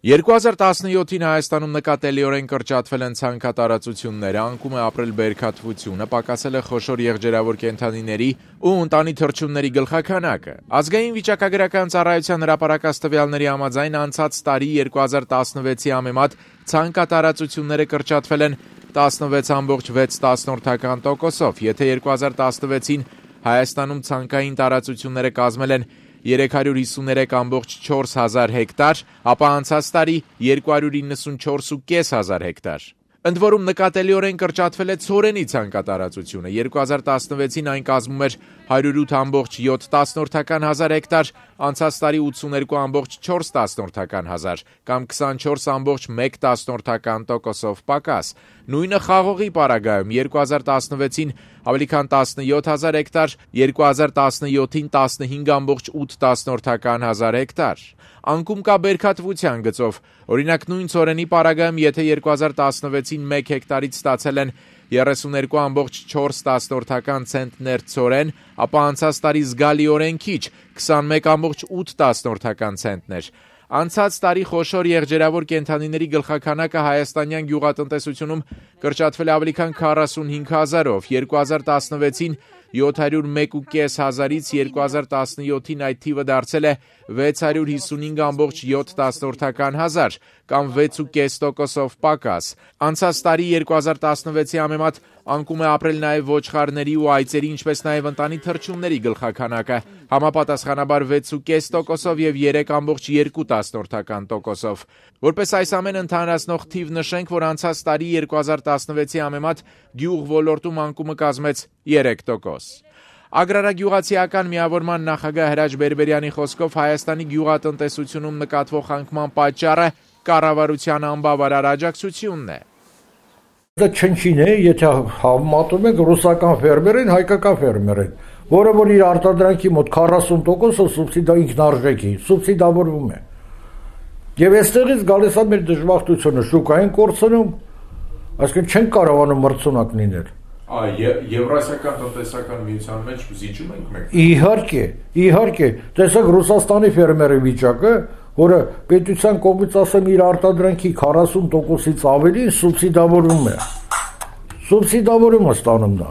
2017-ին Հայաստանում նկատելիորեն կրճատվել են ցանքատարածությունները, անկում է ապրել բերքատվությունը, պակասել է խոշոր եղջերավոր կենթանիների ու ընտանի թռչունների գլխականակը։ Ազգային վիճակագրական ծառայության հրապարակած տվյալների համաձայն անցած տարի 2016-ի ամեմատ ցանքատարածությունները կրճատվել են 16.6 տոկոսով, եթե 2016-ին Հայաստանում ցանկային տարածությունները կազմել են 353.4 հազար հեկտար, ապա անցած տարի 294.5 հազար հեկտար։ Ընդ որում նկատելիորեն կրճատվել է ցորենի ցանկատարածությունը։ 2016-ին այն կազմում էր 108.7 հազար հեկտար, անցած տարի 82.4 հազար կամ 24.1 տոկոսով պակաս։ Նույնը խաղողի պարագայում 2016-ին ավելի քան 17 հազար հեկտար, 2017-ին 15.8 հազար հեկտար։ Անկում կա բերքատվության գծով։ Օրինակ նույն ցորենի պարագայում, եթե 2016-ին 1 հեկտարից ստացել են 32.4 ցենտներ ցորեն, ապա անցած տարի զգալիորեն քիչ 21.8 ցենտներ։ Անցած տարի խոշոր եղջերավոր կենթանիների գլխականակը հայաստանյան գյուղատնտեսությունում կրճատվել ավելի քան 45 հազարով, 2016-ին 701.5 հազարից 2017-ին այդ թիվը դարձել է 655.7 հազար կամ 6.5 տոկոսով պակաս։ Անցած տարի 2016-ի համեմատ անկում է ապրել նաև ոչխարների ու այծերի, ինչպես նաև ընտանի թռչունների գլխականակը, համապատասխանաբար 6.5 տոկոսով եւ 3.2 տոկոսով։ Որպես այս ամեն ընդհանրացնող թիվ նշենք, որ անցած տարի 2016-ի համեմատ գյուղ ոլորտում անկումը կազմեց 3 տոկոս։ Ագրարագյուղացիական միավորման նախագահ Հրաչ Բերբերյանի խոսքով Հայաստանի գյուղատնտեսությունում նկատվող անկման պատճառը կառավարության անբավարար աջակցությունն է։ Դա չնչին է, եթե համատում եք ռուսական ֆերմերին, հայկական ֆերմերին, որը որ իր արտադրանքի մոտ 40%-ը սուբսիդա ինքնարժեքի, սուբսիդավորվում է։ Եվ այստեղից գալիս է մեր դժբախտությունը շուկային կորցնում, այսինքն չեն կարողանում մրցունակ լինել։ Եվրասիական տնտեսական միության մեջ զիջում ենք մենք։ Իհարկե, իհարկե, տեսեք Ռուսաստանի ֆերմերի վիճակը, որը պետության կողմից ասեմ իր արտադրանքի 40%-ից ավելին սուբսիդավորվում է։ Սուբսիդավորում է ստանում նա։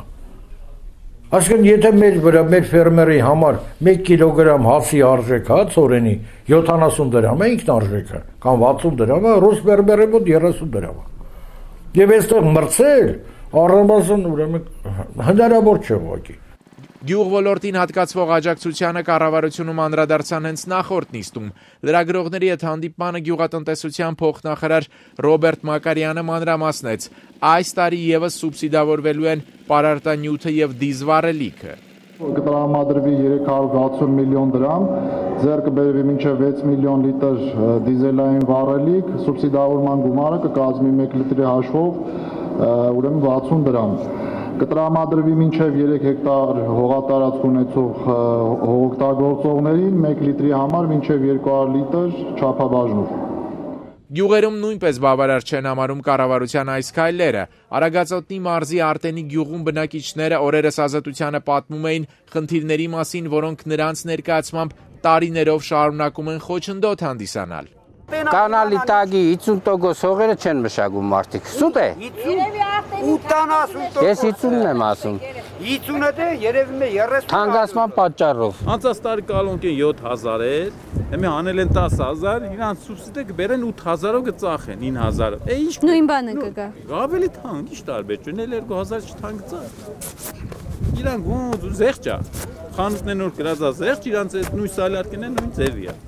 Այսինքն եթե մեր վրա մեր ֆերմերի համար 1 կիլոգրամ հացի արժեքը, ծորենի 70 դրամ է ինքնարժեքը, կամ 60 դրամ է, ռուս ֆերմերի մոտ 30 դրամ է։ Եվ այստեղ մրցել առնվազն ուրեմն հնարավոր չէ ուղղակի։ Գյուղ ոլորտին հատկացվող աջակցությանը կառավարությունում անդրադարձան հենց նախորդ նիստում։ Լրագրողների հետ հանդիպմանը գյուղատնտեսության փոխնախարար Ռոբերտ Մակարյանը մանրամասնեց. այս տարի եւս սուբսիդավորվելու են պարարտանյութը եւ դիզվառելիքը կտրամադրվի 360 միլիոն դրամ, ձեռքը բերվի մինչև 6 միլիոն լիտր դիզելային վառելիք, սուբսիդավորման գումարը կկազմի 1 լիտրի հաշվով ուրեմն 60 դրամ կտրամադրվի մինչև 3 հեկտար հողատարածք ունեցող հողօգտագործողներին 1 լիտրի համար մինչև 200 լիտր չափաբաժնով։ Գյուղերում նույնպես բավարար չեն համարում կառավարության այս քայլերը։ Արագածոտնի մարզի Արտենի գյուղում բնակիչները օրերս ազատությանը պատմում էին խնդիրների մասին, որոնք նրանց ներկայացմամբ տարիներով շարունակում են խոչընդոտ հանդիսանալ։ Կանալի տագի 50% հողերը չեն մշակում մարդիկ։ Սուտ է։ 80%։ Ես 50-ն եմ ասում։ 50-ը դե երևի է 30։ Թանկացման պատճառով։ Անցած տարի կալոնքեն 7000 էր, հիմա անել են 10000, իրանց սուբսիդը կբերեն 8000-ով կծախեն 9000-ով։ Է ինչ Նույն բանը կգա։ Ավելի թանկ, ի՞նչ տարբերություն, էլ 2000 չթանկ ծա։ Իրանք ոնց զեղչ է։ Խանութներն որ գրածա զեղչ, իրանց այդ նույն սալարկն է նույն ձևի է։